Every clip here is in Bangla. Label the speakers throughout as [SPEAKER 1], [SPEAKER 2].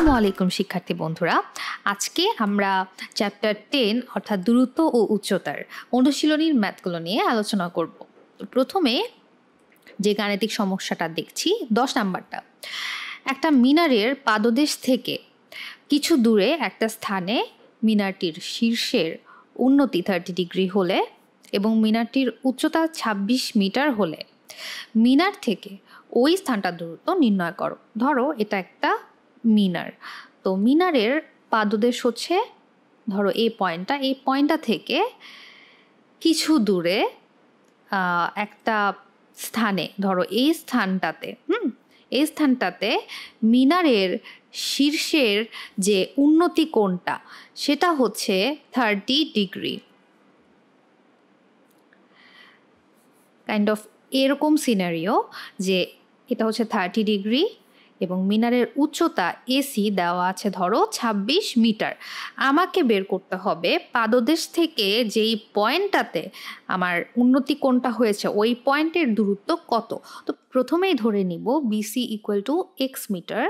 [SPEAKER 1] আসসালামু আলাইকুম, শিক্ষার্থী বন্ধুরা। আজকে আমরা চ্যাপ্টার টেন অর্থাৎ দূরত্ব ও উচ্চতার অনুশীলনীর ম্যাথগুলো নিয়ে আলোচনা করব। প্রথমে যে গাণিতিক সমস্যাটা দেখছি, দশ নাম্বারটা। একটা মিনারের পাদদেশ থেকে কিছু দূরে একটা স্থানে মিনারটির শীর্ষের উন্নতি থার্টি ডিগ্রি হলে এবং মিনারটির উচ্চতা ২৬ মিটার হলে। মিনার থেকে ওই স্থানটার দূরত্ব নির্ণয় করো। ধরো এটা একটা মিনার। তো মিনারের পাদদেশ হচ্ছে, ধরো এই পয়েন্টটা এই পয়েন্টটা থেকে কিছু দূরে একটা স্থানে, ধরো এই স্থানটাতে, হুম? এই স্থানটাতে মিনারের শীর্ষের যে উন্নতি কোণটা, সেটা হচ্ছে থার্টি ডিগ্রি। কাইন্ড অফ এরকম সিনারিও যে এটা হচ্ছে থার্টি ডিগ্রি এবং মিনারের উচ্চতা এসি দেওয়া আছে ধরো ২৬ মিটার। আমাকে বের করতে হবে পাদদেশ থেকে যেই পয়েন্টটাতে আমার উন্নতি কোনটা হয়েছে, ওই পয়েন্টের দূরত্ব কত? তো প্রথমেই ধরে নিব B C equal to X meter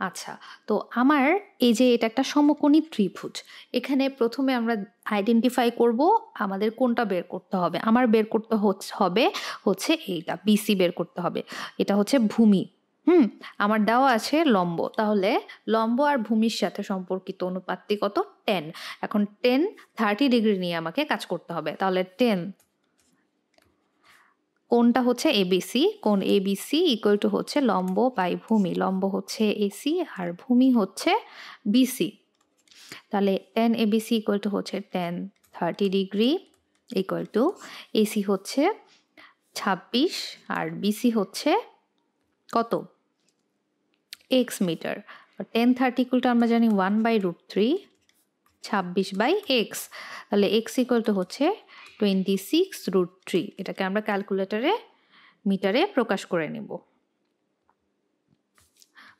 [SPEAKER 1] আচ্ছা তো আমার এই যে এটা একটা সমকোণী ত্রিভুজ, এখানে প্রথমে আমরা আইডেন্টিফাই করব আমাদের কোনটা বের করতে হবে। আমার বের করতে হবে হচ্ছে এইটা বিসি বের করতে হবে। এটা হচ্ছে ভূমি। হুম, আমার দেওয়া আছে লম্ব। তাহলে লম্ব আর ভূমির সাথে সম্পর্কিত অনুপাতটি কত? টেন এখন টেন থার্টি ডিগ্রি নিয়ে আমাকে কাজ করতে হবে। তাহলে টেন কোনটা হচ্ছে এবিসি কোন এবিসি ইকুয়াল টু হচ্ছে লম্ব বাই ভূমি। লম্ব হচ্ছে এসি আর ভূমি হচ্ছে বিসি তাহলে tan A B C equal to হচ্ছে tan thirty degree equal to A C হচ্ছে ছাব্বিশ আর বিসি হচ্ছে কত? এক্স মিটার টেন থার্টি ইকুয়ালটা আমরা জানি ওয়ান বাই রুট থ্রি ছাব্বিশ বাই এক্স তাহলে এক্স ইকুয়াল টু হচ্ছে টোয়েন্টি সিক্স রুট থ্রি এটাকে আমরা ক্যালকুলেটরে মিটারে প্রকাশ করে নেব।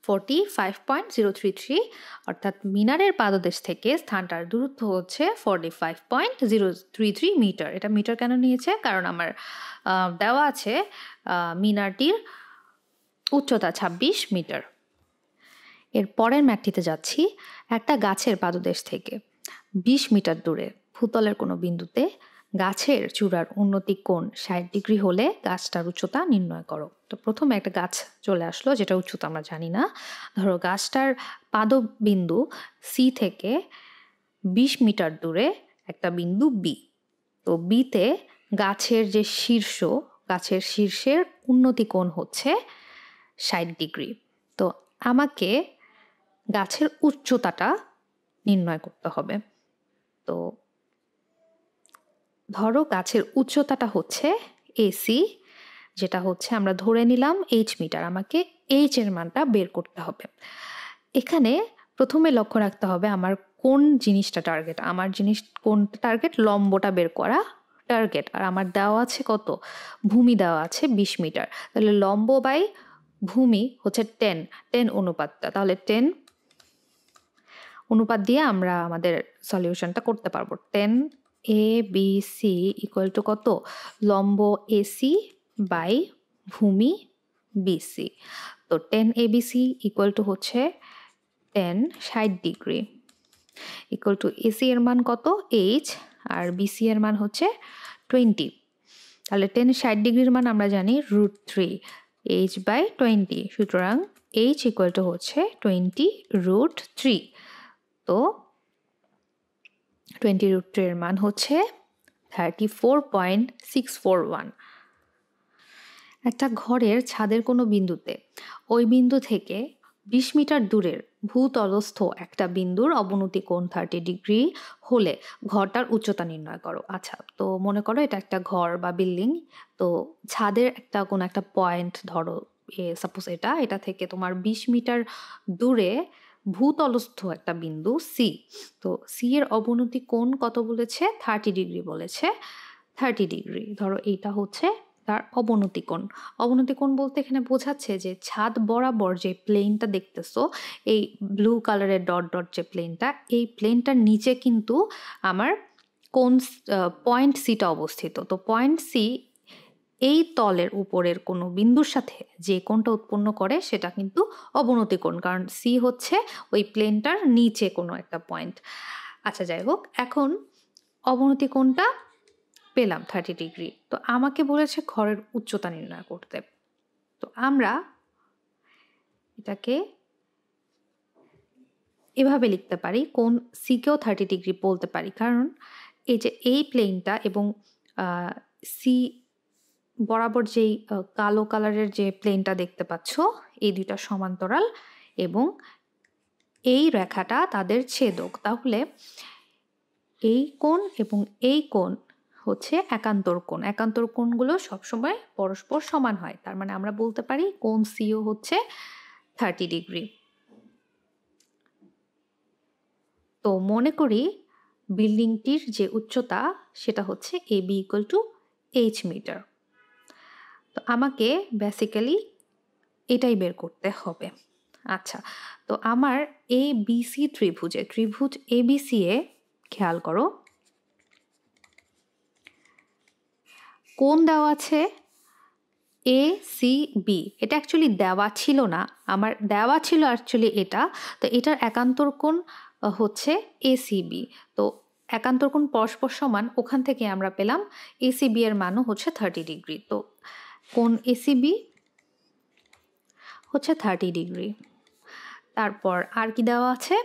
[SPEAKER 1] Forty five point zero three three অর্থাৎ মিনারের পাদদেশ থেকে স্থানটার দূরত্ব হচ্ছে forty five point zero three three meter এটা মিটার কেন নিয়েছে? কারণ আমার দেওয়া আছে মিনারটির উচ্চতা ছাব্বিশ মিটার এর পরের ম্যাটটিতে যাচ্ছি। একটা গাছের পাদদেশ থেকে। বিশ মিটার দূরে, ভূতলের কোনো বিন্দুতে, গাছের চূড়ার উন্নতি কোণ ষাট ডিগ্রি হলে গাছটার উচ্চতা নির্ণয় করো। তো প্রথমে একটা গাছ চলে আসলো, যেটা উচ্চতা আমরা জানি না। ধরো গাছটার পাদবিন্দু সি থেকে বিশ মিটার দূরে একটা বিন্দু বি তো বিতে গাছের যে শীর্ষ, গাছের শীর্ষের উন্নতি কোণ হচ্ছে ষাট ডিগ্রি। তো আমাকে গাছের উচ্চতাটা নির্ণয় করতে হবে। তো ধরো গাছের উচ্চতাটা হচ্ছে এসি যেটা হচ্ছে আমরা ধরে নিলাম এইচ মিটার আমাকে এইচ এর মানটা বের করতে হবে। এখানে প্রথমে লক্ষ্য রাখতে হবে আমার কোন জিনিসটা টার্গেট আমার জিনিস কোন টার্গেট লম্বটা বের করা টার্গেট আর আমার দেওয়া আছে কত? ভূমি দেওয়া আছে বিশ মিটার তাহলে লম্ব বাই ভূমি হচ্ছে টেন টেন অনুপাতটা। তাহলে টেন অনুপাত দিয়ে আমরা আমাদের সলিউশনটা করতে পারব। Tan A B C equal to কত? লম্ব এসি বাই ভূমি বিসি তো tan A B C equal to হচ্ছে টেন ষাট ডিগ্রি ইকুয়াল টু এসি এর মান কত? এইচ আর বিসি এর মান হচ্ছে টোয়েন্টি তাহলে টেন ষাট ডিগ্রির মান আমরা জানি root three H by twenty সুতরাং এইচ ইকুয়াল টু হচ্ছে টোয়েন্টি রুট থ্রি তো টোয়েন্টি রুট এর মান হচ্ছে thirty four point six four one একটা ঘরের ছাদের কোনো বিন্দুতে, ওই বিন্দু থেকে বিশ মিটার দূরের ভূতলস্থ একটা বিন্দুর অবনতি কোণ থার্টি ডিগ্রি হলে ঘরটার উচ্চতা নির্ণয় করো। আচ্ছা তো মনে করো এটা একটা ঘর বা বিল্ডিং, তো ছাদের একটা কোনো একটা পয়েন্ট ধরো সাপোজ এটা এটা থেকে তোমার বিশ মিটার দূরে ভূতলস্থ একটা বিন্দু সি তো সি এর অবনতি কোণ কত বলেছে? থার্টি ডিগ্রি বলেছে। থার্টি ডিগ্রি ধরো এইটা হচ্ছে তার অবনতি কোণ। অবনতি কোণ বলতে এখানে বোঝাচ্ছে যে ছাদ বরাবর যে প্লেনটা দেখতেছো, এই ব্লু কালারের ডট ডট যে প্লেনটা এই প্লেনটার নিচে কিন্তু আমার কোন পয়েন্ট সিটা অবস্থিত। তো পয়েন্ট সি এই তলের উপরের কোনো বিন্দুর সাথে যে কোণটা উৎপন্ন করে সেটা কিন্তু অবনতি কোণ, কারণ সি হচ্ছে ওই প্লেনটার নিচে কোনো একটা পয়েন্ট আচ্ছা যাই হোক, এখন অবনতি কোণটা পেলাম থার্টি ডিগ্রি তো আমাকে বলেছে ঘরের উচ্চতা নির্ণয় করতে। তো আমরা এটাকে এভাবে লিখতে পারি কোন সিকেও থার্টি ডিগ্রি বলতে পারি, কারণ এই যে এই প্লেনটা এবং সি বরাবর যেই কালো কালারের যে প্লেনটা দেখতে পাচ্ছ, এই দুইটা সমান্তরাল এবং এই রেখাটা তাদের ছেদক। তাহলে এই কোণ এবং এই কোণ হচ্ছে একান্তর কোণ। একান্তর কোণগুলো সবসময় পরস্পর সমান হয়। তার মানে আমরা বলতে পারি কোণ সিও হচ্ছে থার্টি ডিগ্রি তো মনে করি বিল্ডিংটির যে উচ্চতা, সেটা হচ্ছে A B equal to H meter তো আমাকে বেসিক্যালি এটাই বের করতে হবে। আচ্ছা তো আমার এ বিসি ত্রিভুজে, ত্রিভুজ এ বিসি এ খেয়াল করো। কোন দেওয়া আছে? এ সি বি এটা অ্যাকচুয়ালি দেওয়া ছিল না। আমার দেওয়া ছিল অ্যাকচুয়ালি এটা। তো এটার একান্তর কোণ হচ্ছে এসিবি তো একান্তর কোণ পরস্পর সমান, ওখান থেকে আমরা পেলাম এসিবি এর মানও হচ্ছে থার্টি ডিগ্রি তো কোন এসিবি হচ্ছে থার্টি ডিগ্রি তারপর আর কি দেওয়া আছে?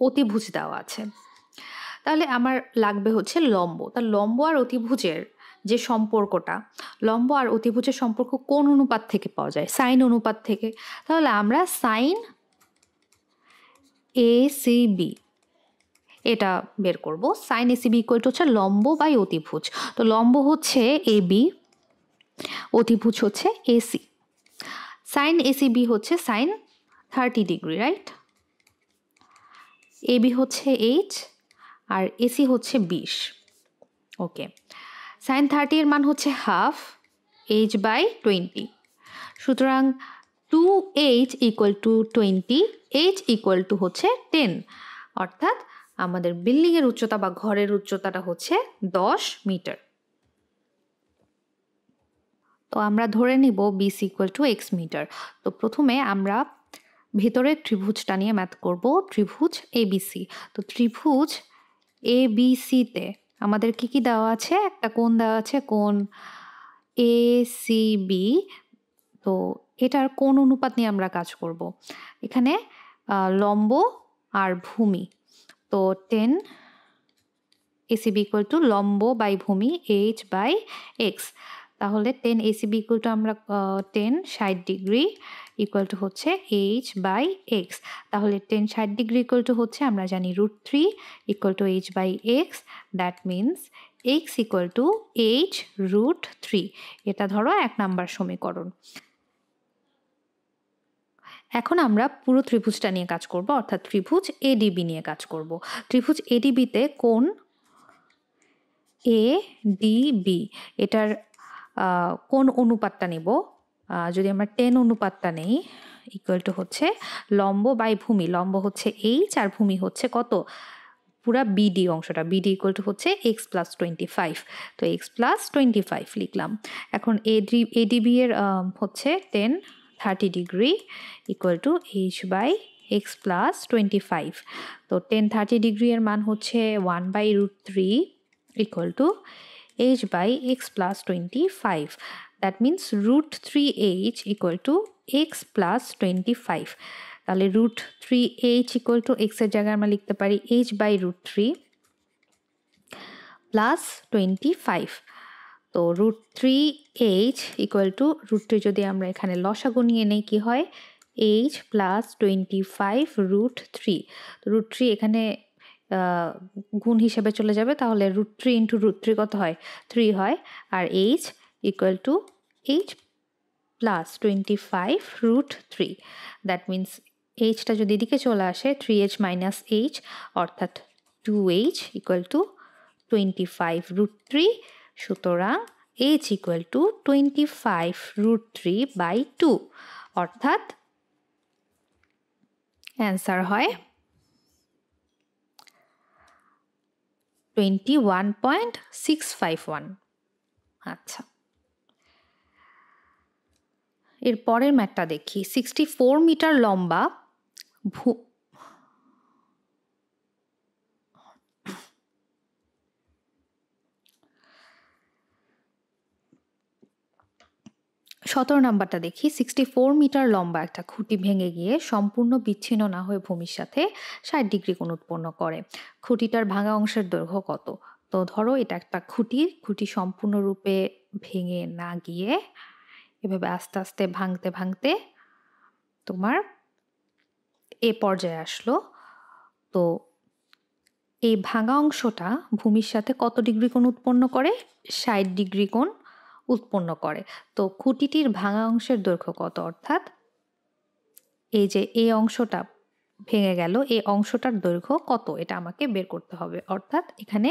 [SPEAKER 1] অতিভুজ দেওয়া আছে। তাহলে আমার লাগবে হচ্ছে লম্ব। তার লম্ব আর অতিভুজের যে সম্পর্কটা, লম্ব আর অতিভুজের সম্পর্ক কোন অনুপাত থেকে পাওয়া যায়? সাইন অনুপাত থেকে। তাহলে আমরা সাইন এ সি বি এটা বের করব। সাইন এসিবি ইকুয়াল টু হচ্ছে লম্ব বাই অতিভুজ। তো লম্ব হচ্ছে এ বি অতিভুজ হচ্ছে A C sine A C B হচ্ছে sine thirty degree right A B হচ্ছে এইচ আর এসি হচ্ছে বিশ। ওকে সাইন থার্টি এর মান হচ্ছে হাফ এইচ বাই টোয়েন্টি সুতরাং two H equal to twenty H equal to হচ্ছে টেন অর্থাৎ আমাদের বিল্ডিংয়ের উচ্চতা বা ঘরের উচ্চতাটা হচ্ছে দশ মিটার তো আমরা ধরে নিব BC equal to x metre তো প্রথমে আমরা ভেতরের ত্রিভুজটা নিয়ে ম্যাথ করব, ত্রিভুজ এবিসি তো ত্রিভুজ এ বি সিতে আমাদের কি কি দেওয়া আছে? একটা কোণ দেওয়া আছে, কোণ এ সি বি। তো এটার কোন অনুপাত নিয়ে আমরা কাজ করব। এখানে লম্ব আর ভূমি। তো tan A C B equal to লম্ব বাই ভূমি, এইচ বাই এক্স। তাহলে tan A C B equal to আমরা টেন ষাট ডিগ্রি ইকুয়াল টু হচ্ছে এইচ বাই এক্স তাহলে টেন ষাট ডিগ্রি ইকুয়াল টু হচ্ছে আমরা জানি root three equal to H by x that means x equal to H root three এটা ধরো এক নাম্বার সমীকরণ। এখন আমরা পুরো ত্রিভুজটা নিয়ে কাজ করব, অর্থাৎ ত্রিভুজ এডিবি নিয়ে কাজ করব। ত্রিভুজ এডিবিতে কোন এ ডিবি এটার কোন অনুপাতটা নেব? যদি আমরা টেন অনুপাতটা নেই ইকুয়াল টু হচ্ছে লম্ব বাই ভূমি। লম্ব হচ্ছে এইচ আর ভূমি হচ্ছে কত? পুরা বিডি অংশটা। বিডি ইকুয়াল টু হচ্ছে এক্স প্লাস টোয়েন্টি ফাইভ তো এক্স প্লাস টোয়েন্টি ফাইভ লিখলাম। এখন A D A D B এর হচ্ছে tan thirty degree equal to H by x plus twenty five তো টেন থার্টি ডিগ্রি এর মান হচ্ছে one by root three equal to plus twenty five that means root three H equal to x plus twenty five তাহলে root three H equal to এক্সের জায়গায় আমরা লিখতে পারি H by root three plus twenty five তো root three H equal to root three যদি আমরা এখানে লসাগু নিয়ে নেই, কী হয়? H plus twenty five root three root three এখানে গুণ হিসেবে চলে যাবে, তাহলে root three into root three কত হয়? থ্রি হয়। আর H equal to H plus twenty five root three that means এইচটা যদি এদিকে চলে আসে থ্রি এইচ মাইনাস এইচ অর্থাৎ two H equal to twenty five root three সুতরাং H equal to twenty five root three by two অর্থাৎ অ্যান্সার হয় twenty one point six five one. আচ্ছা। এর পরের ম্যাটটা দেখি। সিক্সটি ফোর মিটার লম্বা সতেরো নাম্বারটা দেখি সিক্সটি ফোর মিটার লম্বা একটা খুঁটি ভেঙে গিয়ে সম্পূর্ণ বিচ্ছিন্ন না হয়ে ভূমির সাথে ষাট ডিগ্রি কোণ উৎপন্ন করে। খুঁটিটার ভাঙা অংশের দৈর্ঘ্য কত? তো ধরো এটা একটা খুঁটি খুঁটি সম্পূর্ণরূপে ভেঙে না গিয়ে এভাবে আস্তে আস্তে ভাঙতে ভাঙতে তোমার এ পর্যায়ে আসলো। তো এই ভাঙা অংশটা ভূমির সাথে কত ডিগ্রি কোণ উৎপন্ন করে? ষাট ডিগ্রি কোণ। উৎপন্ন করে। তো খুঁটিটির ভাঙা অংশের দৈর্ঘ্য কত? অর্থাৎ এই যে এই অংশটা ভেঙে গেল, এই অংশটার দৈর্ঘ্য কত? এটা আমাকে বের করতে হবে। অর্থাৎ এখানে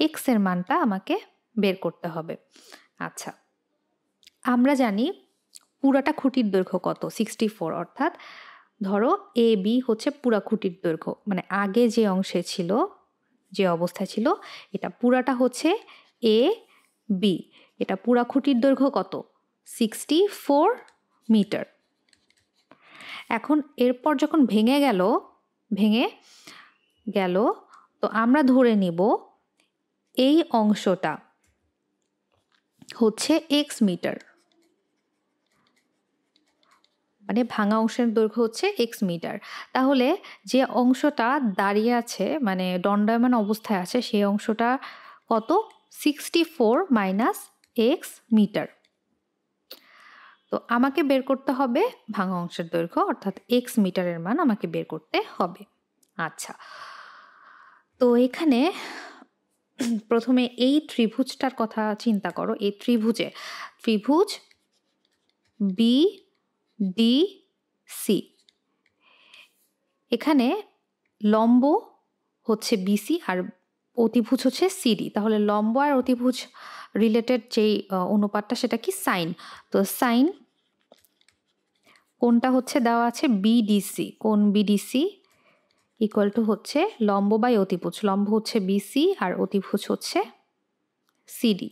[SPEAKER 1] এক্সের মানটা আমাকে বের করতে হবে। আচ্ছা আমরা জানি পুরাটা খুঁটির দৈর্ঘ্য কত? সিক্সটি ফোর অর্থাৎ ধরো এ বি হচ্ছে পুরা খুঁটির দৈর্ঘ্য। মানে আগে যে অংশে ছিল, যে অবস্থায় ছিল, এটা পুরাটা হচ্ছে এ বি এটা পুরা খুঁটির দৈর্ঘ্য কত? সিক্সটি ফোর মিটার এখন এরপর যখন ভেঙে গেল ভেঙে গেল, তো আমরা ধরে নিব এই অংশটা হচ্ছে এক্স মিটার মানে ভাঙা অংশের দৈর্ঘ্য হচ্ছে এক্স মিটার তাহলে যে অংশটা দাঁড়িয়ে আছে মানে দণ্ডায়মান অবস্থায় আছে, সেই অংশটা কত? Sixty four minus x meter. তো আমাকে বের করতে হবে ভাঙা অংশের দৈর্ঘ্য, অর্থাৎ এক্স মিটারের মান আমাকে বের করতে হবে। আচ্ছা তো এখানে প্রথমে এই ত্রিভুজটার কথা চিন্তা করো। এই ত্রিভুজে, ত্রিভুজ বি ডি সি এখানে লম্ব হচ্ছে বিসি আর অতিভুজ হচ্ছে সিডি তাহলে লম্ব আর অতিভুজ রিলেটেড যেই অনুপাতটা সেটা কি? সাইন তো সাইন কোনটা হচ্ছে দেওয়া আছে? বিডিসি কোন বিডিসি ইকুয়াল টু হচ্ছে লম্ব বাই অতিভুজ। লম্ব হচ্ছে বিসি আর অতিভুজ হচ্ছে সিডি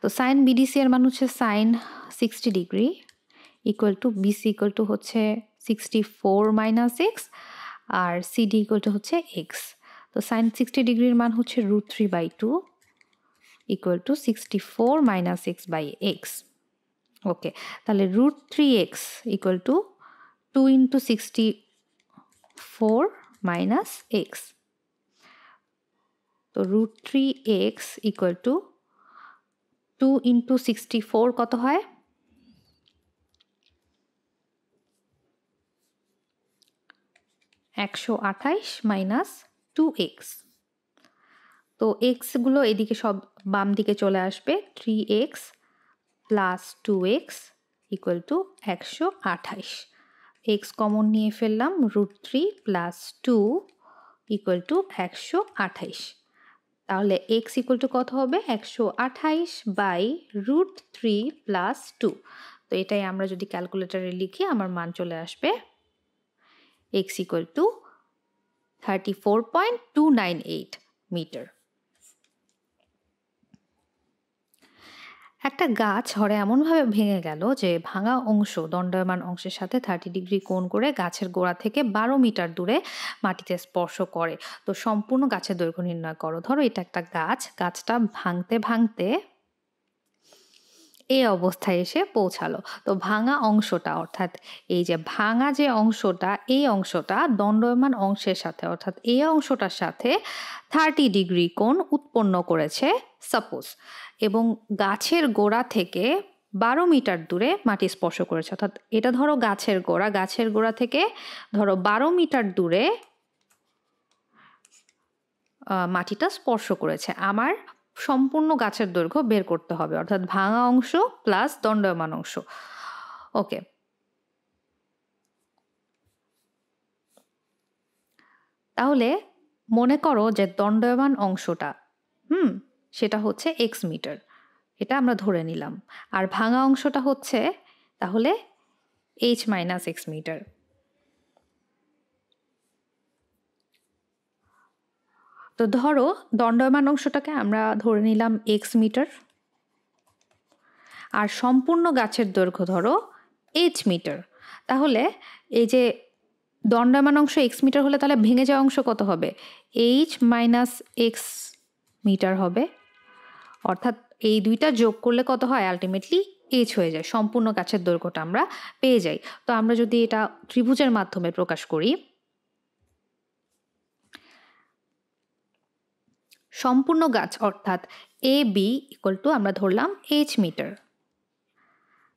[SPEAKER 1] তো সাইন বিডিসি এর মান হচ্ছে sine sixty degree equal to B C equal to হচ্ছে সিক্সটি ফোর মাইনাস এক্স আর সিডি ইকুয়াল টু হচ্ছে এক্স তো সাইন সিক্সটি ডিগ্রির মান হচ্ছে root three by two two sixty four minus x by x okay তাহলে root three x equal to two into sixty four minus x তো root three x equal to two into sixty four কত হয়? একশো আঠাইশ মাইনাস টু এক্স তো এক্সগুলো এদিকে সব বাম দিকে চলে আসবে। Three x plus two x equal to একশো আঠাইশ এক্স কমন নিয়ে ফেললাম root three plus two equal to একশো আঠাইশ তাহলে এক্স ইকুয়াল টু কত হবে? একশো আঠাইশ by root three plus two তো এটাই আমরা যদি ক্যালকুলেটারে লিখি, আমার মান চলে আসবে x equal to thirty four point two nine eight meter একটা গাছ হরে এমনভাবে ভেঙে গেল যে ভাঙা অংশ দণ্ডায়মান অংশের সাথে থার্টি ডিগ্রি কোণ করে গাছের গোড়া থেকে বারো মিটার দূরে মাটিতে স্পর্শ করে। তো সম্পূর্ণ গাছের দৈর্ঘ্য নির্ণয় করো। ধরো এটা একটা গাছ, গাছটা ভাঙতে ভাঙতে এই অবস্থায় এসে পৌঁছালো। তো ভাঙা অংশটা অর্থাৎ এই যে ভাঙা যে অংশটা, এই অংশটা দণ্ডয়মান অংশের সাথে অর্থাৎ এই অংশটার সাথে থার্টি ডিগ্রি কোণ উৎপন্ন করেছে সাপোজ এবং গাছের গোড়া থেকে বারো মিটার দূরে মাটি স্পর্শ করেছে। অর্থাৎ এটা ধরো গাছের গোড়া। গাছের গোড়া থেকে ধরো বারো মিটার দূরে মাটিটা স্পর্শ করেছে। আমার সম্পূর্ণ গাছের দৈর্ঘ্য বের করতে হবে। অর্থাৎ ভাঙা অংশ প্লাস দণ্ডয়মান অংশ। ওকে তাহলে মনে করো যে দণ্ডয়মান অংশটা, হুম সেটা হচ্ছে এক্স মিটার এটা আমরা ধরে নিলাম। আর ভাঙা অংশটা হচ্ছে তাহলে এইচ মাইনাস এক্স মিটার তো ধরো দণ্ডয়মান অংশটাকে আমরা ধরে নিলাম এক্স মিটার আর সম্পূর্ণ গাছের দৈর্ঘ্য ধরো এইচ মিটার তাহলে এই যে দণ্ডায়মান অংশ এক্স মিটার হলে তাহলে ভেঙে যাওয়া অংশ কত হবে? এইচ মাইনাস এক্স মিটার হবে। অর্থাৎ এই দুইটা যোগ করলে কত হয়? আলটিমেটলি এইচ হয়ে যায়। সম্পূর্ণ গাছের দৈর্ঘ্যটা আমরা পেয়ে যাই। তো আমরা যদি এটা ত্রিভুজের মাধ্যমে প্রকাশ করি, সম্পূর্ণ গাছ অর্থাৎ এ বি ইকুয়াল টু আমরা ধরলাম এইচ মিটার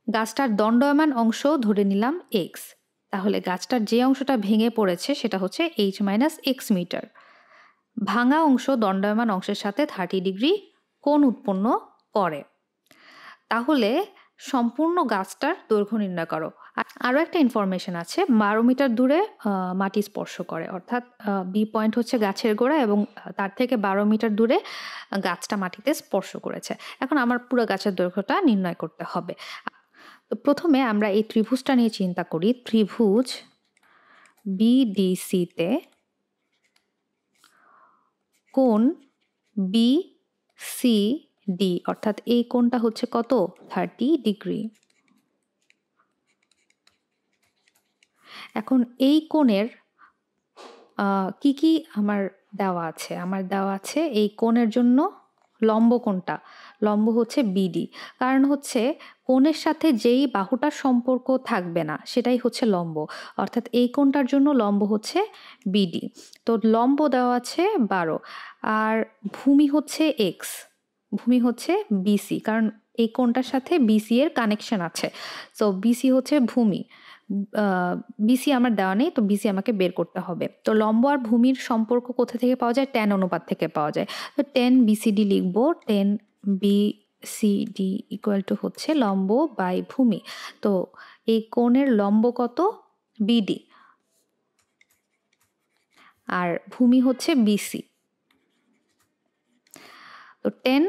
[SPEAKER 1] গাছটার দণ্ডয়মান অংশ ধরে নিলাম এক্স তাহলে গাছটার যে অংশটা ভেঙে পড়েছে সেটা হচ্ছে এইচ মাইনাস এক্স মিটার ভাঙা অংশ দণ্ডায়মান অংশের সাথে থার্টি ডিগ্রি কোণ উৎপন্ন করে। তাহলে সম্পূর্ণ গাছটার দৈর্ঘ্য নির্ণয় করো। আরও একটা ইনফরমেশন আছে, বারো মিটার দূরে মাটি স্পর্শ করে। অর্থাৎ বি পয়েন্ট হচ্ছে গাছের গোড়া এবং তার থেকে বারো মিটার দূরে গাছটা মাটিতে স্পর্শ করেছে। এখন আমার পুরো গাছের দৈর্ঘ্যটা নির্ণয় করতে হবে। প্রথমে আমরা এই ত্রিভুজটা নিয়ে চিন্তা করি। ত্রিভুজ বিডিসিতে কোন বি সি ডি অর্থাৎ এই কোণটা হচ্ছে কত? থার্টি ডিগ্রি এখন এই কোণের কি কি আমার দেওয়া আছে? আমার দেওয়া আছে এই কোণের জন্য লম্ব কোনটা লম্ব হচ্ছে বিডি কারণ হচ্ছে কোণের সাথে যেই বাহুটার সম্পর্ক থাকবে না, সেটাই হচ্ছে লম্ব। অর্থাৎ এই কোণটার জন্য লম্ব হচ্ছে বিডি তো লম্ব দেওয়া আছে বারো। আর ভূমি হচ্ছে এক্স ভূমি হচ্ছে বিসি কারণ এই কোণটার সাথে বিসি এর কানেকশন আছে। তো বিসি হচ্ছে ভূমি। বিসি আমার দেওয়া নেই, তো বিসি আমাকে বের করতে হবে। তো লম্ব আর ভূমির সম্পর্ক কোথা থেকে পাওয়া যায়? টেন অনুপাত থেকে পাওয়া যায়। তো টেন বিসিডি লিখব tan B C D equal to হচ্ছে লম্ব বাই ভূমি। তো এই কোণের লম্ব কত? বিডি আর ভূমি হচ্ছে বিসি তো টেন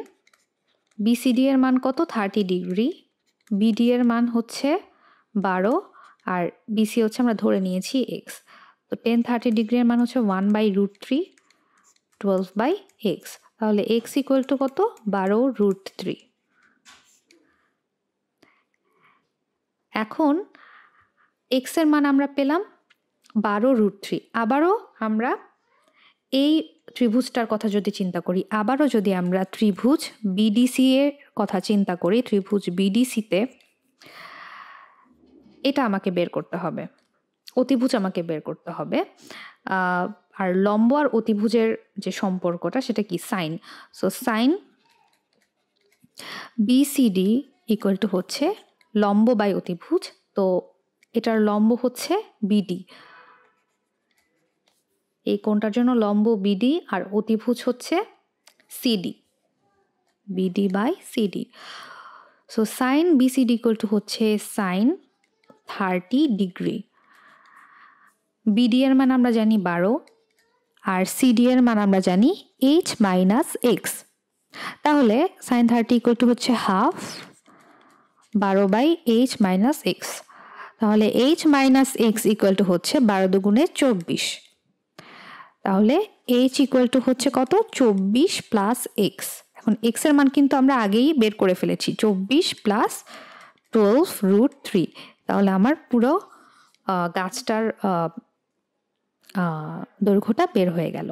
[SPEAKER 1] বিসিডি এর মান কত? থার্টি ডিগ্রি বিডি এর মান হচ্ছে বারো। আর বিসি হচ্ছে আমরা ধরে নিয়েছি এক্স তো টেন থার্টি ডিগ্রির মান হচ্ছে one by root three twelve by x তাহলে এক্স ইকুয়াল টু কত? বারো রুট থ্রি এখন এক্সের মান আমরা পেলাম বারো রুট থ্রি আবারও আমরা এই ত্রিভুজটার কথা যদি চিন্তা করি, আবারও যদি আমরা ত্রিভুজ বিডিসি এর কথা চিন্তা করি, ত্রিভুজ বিডিসিতে এটা আমাকে বের করতে হবে। অতিভুজ আমাকে বের করতে হবে। আর লম্ব আর অতিভুজের যে সম্পর্কটা সেটা কি? Sine. So sine B C D equal to হচ্ছে লম্ব বাই অতিভুজ। তো এটার লম্ব হচ্ছে বিডি এই কোনটার জন্য লম্ব বিডি আর অতিভুজ হচ্ছে C D B D by C D so sine B C D equal to হচ্ছে sine thirty degree. B D এর মান আমরা জানি বারো, আর সিডি এর মান আমরা জানি এইচ মাইনাস এক্স তাহলে সাইন থার্টি ইকুয়াল টু হচ্ছে হাফ বারো বাই এইচ মাইনাস এক্স তাহলে H minus x equal to হচ্ছে বারো দুগুণে চব্বিশ। তাহলে এইচ ইকুয়াল টু হচ্ছে কত? চব্বিশ প্লাস এক্স এখন এক্সের মান কিন্তু আমরা আগেই বের করে ফেলেছি, চব্বিশ প্লাস টুয়েলভ রুট থ্রি তাহলে আমার পুরো গাছটার দৈর্ঘ্যটা বের হয়ে গেল।